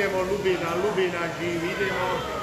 idemo Lubina, Lubina živ, vidimo.